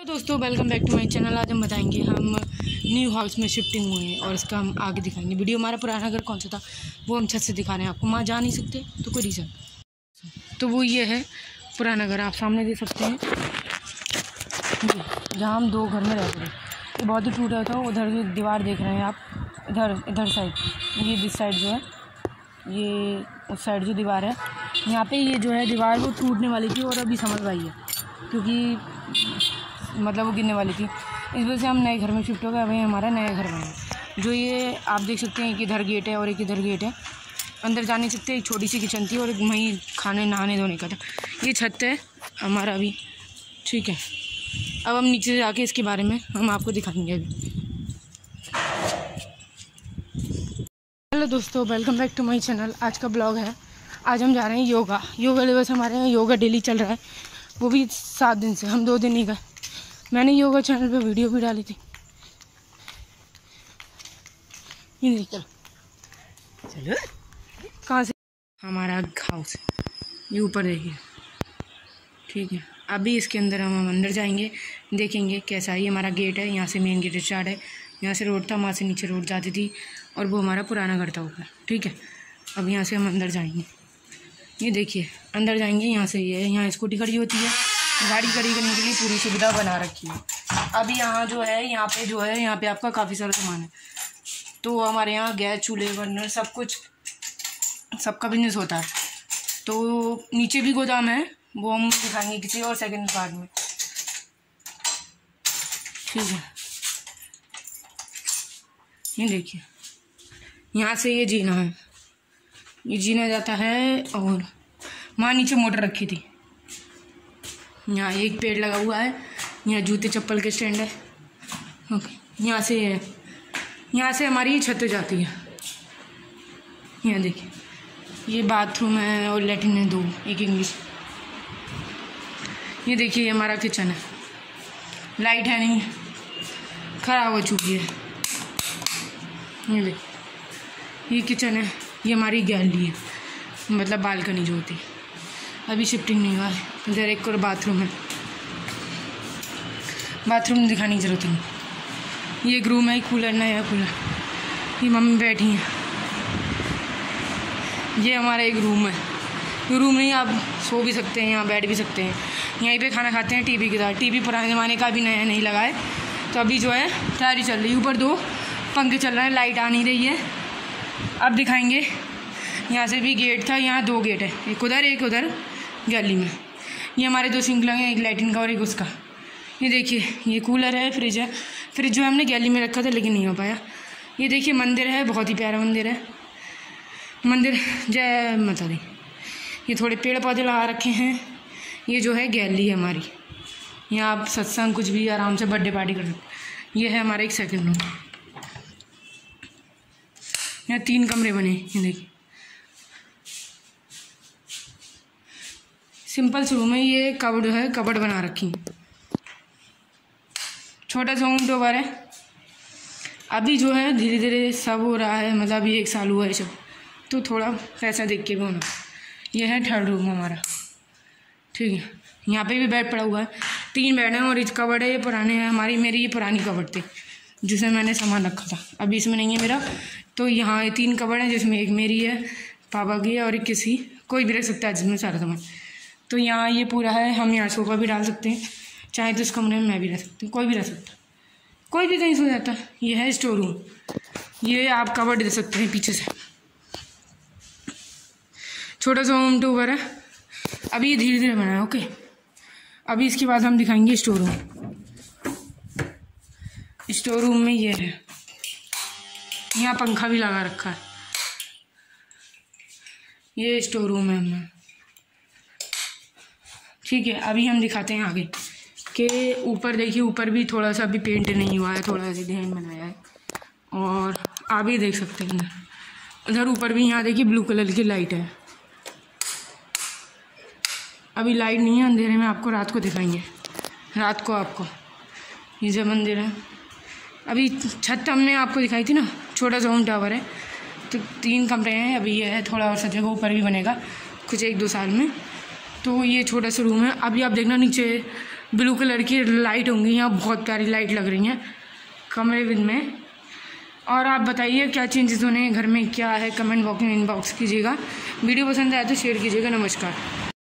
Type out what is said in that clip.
तो दोस्तों welcome back to my channel आज हम बताएँगे, हम न्यू हाउस में शिफ्टिंग हुए हैं और इसका हम आगे दिखाएँगे। वीडियो हमारा पुराना घर कौन सा था, वो हम छत से दिखा रहे हैं आपको। वहाँ जा नहीं सकते तो कोई रीज़न तो वो ये है पुराना घर, आप सामने देख सकते हैं। जहाँ हम दो घर में रहते थे। ये बहुत ही टूटा था, उधर जो दीवार देख रहे हैं आप, इधर इधर साइड ये दिस साइड जो है, ये उस साइड जो दीवार है। यहाँ पे ये जो है दीवार, वो टूटने वाली थी और अभी समझ आई है, क्योंकि मतलब वो गिरने वाली थी। इस वजह से हम नए घर में शिफ्ट हो गए अभी हमारा नया घर बना जो ये आप देख सकते हैं, एक इधर गेट है और एक इधर गेट है। अंदर जा नहीं सकते, एक छोटी सी किचन थी और वहीं खाने, नहाने धोने का था। ये छत है हमारा अभी, ठीक है। अब हम नीचे जाके इसके बारे में हम आपको दिखाएँगे अभी। हेलो दोस्तों welcome back to my channel आज का ब्लॉग है। आज हम जा रहे हैं योगा। योगा दिवस हमारे यहाँ योगा डेली चल रहा है। वो भी सात दिन से, हम दो दिन ही गए। मैंने योगा चैनल पे वीडियो भी डाली थी। ये नहीं चलो। चलो। कहाँ से? हमारा हाउस ये ऊपर देखिए। ठीक है। अभी इसके अंदर हम अंदर जाएँगे देखेंगे कैसा है ये हमारा गेट है यहाँ से मेन गेट स्टार्ट है। यहाँ से रोड था वहाँ से नीचे रोड जाती थी और वो हमारा पुराना घर था ऊपर। ठीक है। अब यहाँ से हम अंदर जाएँगे। ये देखिए अंदर जाएँगे यहाँ से ये है यहाँ स्कूटी खड़ी होती है। गाड़ी खड़ी करने के लिए पूरी सुविधा बना रखी है। अभी यहाँ जो है, यहाँ पे जो है, यहाँ पे आपका काफ़ी सारा सामान है। तो हमारे यहाँ गैस, चूल्हे, बर्नर सब कुछ, सबका बिज़नेस होता है। तो नीचे भी गोदाम है, वो हम दिखाएँगे किसी और सेकंड पार्ट में। ठीक है। ये देखिए। यहाँ से ये जीना है। ये जीना जाता है और वहाँ नीचे मोटर रखी थी। यहाँ एक पेड़ लगा हुआ है। यहाँ जूते चप्पल के स्टैंड है। ओके। यहाँ से यहाँ से हमारी छत जाती है। यहाँ देखिए। ये बाथरूम है और लेटरिन है दो, एक इंग्लिश ये देखिए, ये हमारा किचन है। लाइट है नहीं। ख़राब हो चुकी है। ये देखिए। ये किचन है। ये हमारी गैलरी है। मतलब बालकनी जो होती है। अभी शिफ्टिंग नहीं हुआ है। इधर एक और बाथरूम है। बाथरूम दिखाने की ज़रूरत नहीं। ये एक रूम है कूलर नया कूलर ये मम्मी बैठी हैं। ये हमारा एक रूम है। ये रूम नहीं, आप सो भी सकते हैं, यहाँ बैठ भी सकते हैं। यहीं पे खाना खाते हैं टीवी के साथ। टीवी पुराने ज़माने का भी नया नहीं लगा है। तो अभी जो है, तैयारी चल रही है। ऊपर दो पंखे चल रहे हैं, लाइट आ नहीं रही है। अब दिखाएँगे। यहाँ से भी गेट था, यहाँ दो गेट है। एक उधर एक उधर। गली में। ये हमारे दो सिंक लगे हैं, एक लाइटिन का और एक उसका। ये देखिए, ये कूलर है फ्रिज है। फ्रिज जो हमने गैली में रखा था, लेकिन नहीं हो पाया। ये देखिए, मंदिर है, बहुत ही प्यारा मंदिर है। मंदिर, जय माता दी। ये थोड़े पेड़ पौधे लगा रखे हैं। ये जो है, गैली है हमारी। यहाँ आप सत्संग कुछ भी आराम से बर्थडे पार्टी कर सकते ये है हमारा एक सेकंड रूम यहाँ तीन कमरे बने ये देखिए। सिंपल शुरू है ये कबड है, कबड बना रखी। छोटा सा होम टोबर है। अभी जो है धीरे धीरे सब हो रहा है मतलब अभी एक साल हुआ है सब तो थोड़ा पैसा देख के भी होना। ये है थर्ड रूम हमारा। ठीक है। यहाँ पे भी बेड पड़ा हुआ है। तीन बेड हैं और इस कबड है, ये पुराने हैं। हमारी, मेरी ये पुरानी कबड थी जिसमें मैंने सामान रखा था। अभी इसमें नहीं है मेरा। तो यहाँ तीन कबड़ हैं, जिसमें एक मेरी है, पापा की है और एक किसी, कोई भी रख सकता है, जिसमें सारा सामान। तो यहाँ ये पूरा है, हम यहाँ सोफा भी डाल सकते हैं। चाहे तो इस कमरे में मैं भी रह सकती हूँ, कोई भी रह सकता कोई भी कहीं सो जाता ये है स्टोर रूम ये आप कवर दे सकते हैं पीछे से। छोटा सा होम टूबर है। अभी ये धीरे धीरे बना है ओके अभी इसके बाद हम दिखाएँगे स्टोर रूम स्टोर रूम में ये है। यहाँ पंखा भी लगा रखा है। ये स्टोर रूम है हमारा। ठीक है, अभी हम दिखाते हैं आगे के ऊपर देखिए, ऊपर भी थोड़ा सा अभी पेंट नहीं हुआ है, थोड़ा सा डिज़ाइन बनाया है। और आप भी देख सकते हैं। इधर उधर ऊपर भी यहाँ देखिए ब्लू कलर की लाइट है। अभी लाइट नहीं है, अंधेरे में आपको रात को दिखाएँगे। रात को आपको। ये जो मंदिर है। अभी छत हमने आपको दिखाई थी ना, छोटा सा होम टावर है। तो तीन कमरे हैं, अभी ये है, थोड़ा और सजेगा, ऊपर भी बनेगा, कुछ एक दो साल में। तो ये छोटा सा रूम है। अभी आप देखना, नीचे ब्लू कलर की लाइट होंगी। यहाँ बहुत प्यारी लाइट लग रही हैं कमरे विद में। और आप बताइए, क्या चेंजेस होने हैं घर में? क्या है? कमेंट बॉक्स में इनबॉक्स कीजिएगा। वीडियो पसंद आया तो शेयर कीजिएगा। नमस्कार।